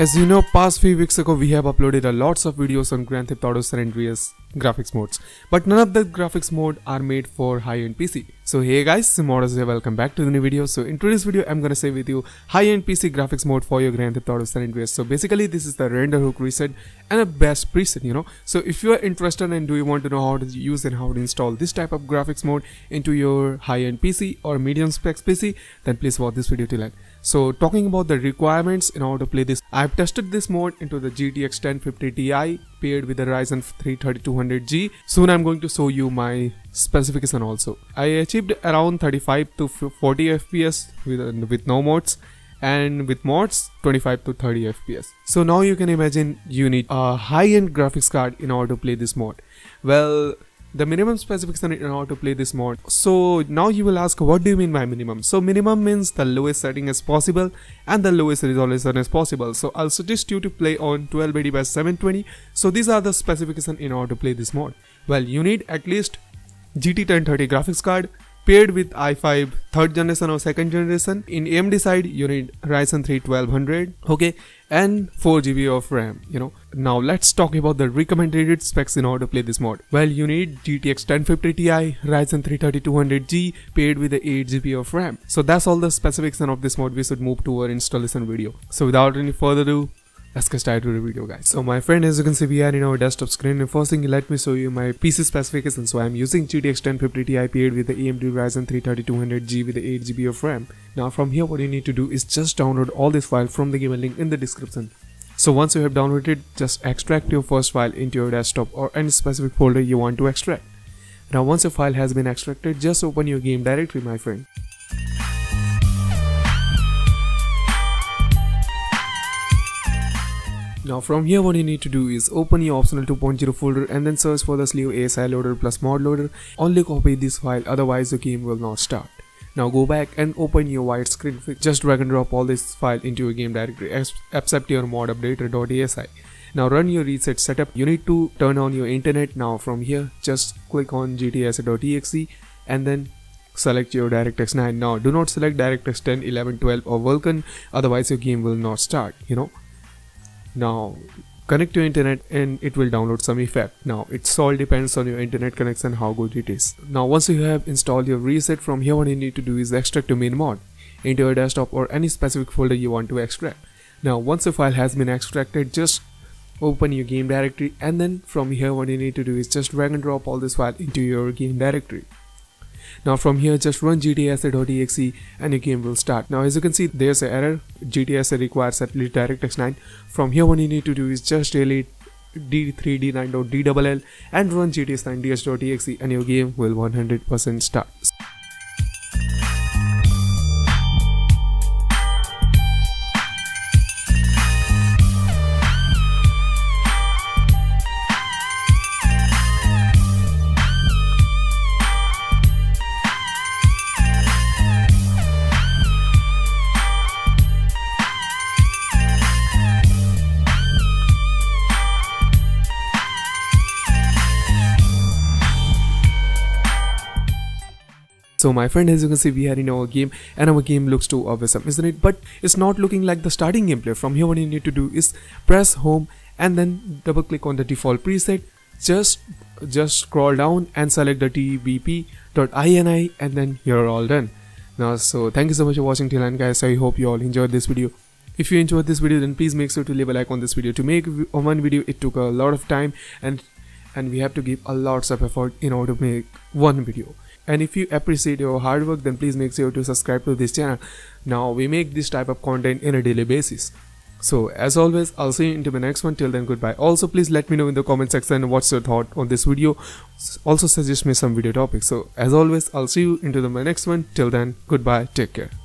As you know, past few weeks ago we have uploaded a lots of videos on Grand Theft Auto San Andreas graphics modes, but none of the graphics mode are made for high-end PC. So hey guys, Simmoders here, welcome back to the new video. So in today's video, I'm gonna say with you high-end PC graphics mode for your Grand Theft Auto San Andreas. So basically this is the render hook ReShade and a best preset, you know. So if you are interested and do you want to know how to use and how to install this type of graphics mode into your high-end PC or medium specs PC, then please watch this video till end. So talking about the requirements in order to play this, I've tested this mode into the GTX 1050 Ti paired with the Ryzen 3 3200G. Soon I'm going to show you my specification also. I achieved around 35 to 40 FPS with, with no mods and with mods 25 to 30 fps so now you can imagine you need a high-end graphics card in order to play this mod well the minimum specification in order to play this mod. So now you will ask what do you mean by minimum? So minimum means the lowest setting as possible and the lowest resolution as possible. So I'll suggest you to play on 1280 by 720. So these are the specification in order to play this mod. Well you need at least GT 1030 graphics card, paired with i5 third generation or second generation. In AMD side, you need Ryzen 3 1200, okay, and 4 GB of RAM, you know. Now let's talk about the recommended specs in order to play this mod. Well, you need GTX 1050 Ti, Ryzen 3 3200G, paired with the 8 GB of RAM. So that's all the specifics of this mod. We should move to our installation video. So without any further ado, let's get started. With the video guys. So my friend as you can see we are in our desktop screen. And first thing let me show you my pc specifications. So i'm using gtx 1050 ti paired with the amd ryzen 3 3200g with the 8 gb of ram. Now from here what you need to do is just download all this file from the given link in the description. So once you have downloaded it, just extract your first file into your desktop or any specific folder you want to extract. Now once your file has been extracted just open your game directory my friend Now from here what you need to do is open your optional 2.0 folder and then search for the sleeve ASI loader plus mod loader. Only copy this file otherwise the game will not start. Now go back and open your widescreen fix. Just drag and drop all this file into your game directory except your mod updater.asi. Now run your ReShade setup. You need to turn on your internet. Now from here just click on gtsa.exe and then select your DirectX 9. Now do not select DirectX 10, 11, 12 or Vulkan otherwise your game will not start you know now connect to internet and it will download some effect. Now it's all depends on your internet connection how good it is. Now once you have installed your ReShade from here what you need to do is extract to main mod into your desktop or any specific folder you want to extract. Now once the file has been extracted just open your game directory and then from here what you need to do is just drag and drop all this file into your game directory now from here just run gtsa.exe and your game will start. Now as you can see there's an error GTSA requires at least DirectX 9. From here what you need to do is just delete d3d9.dll and run gts9ds.exe and your game will 100% start. So my friend as you can see we are in our game and our game looks too awesome isn't it? But it's not looking like the starting gameplay. From here what you need to do is press home and then double click on the default preset. Just just scroll down and select the tbp.ini and then you're all done. Now so thank you so much for watching till end guys. I hope you all enjoyed this video. If you enjoyed this video then please make sure to leave a like on this video. To make one video it took a lot of time and and we have to give a lots of effort in order to make one video and if you appreciate your hard work then please make sure to subscribe to this channel. Now we make this type of content in a daily basis. So as always i'll see you into the next one. Till then goodbye. Also please let me know in the comment section what's your thought on this video. Also suggest me some video topics. So as always i'll see you into the next one. Till then goodbye. Take care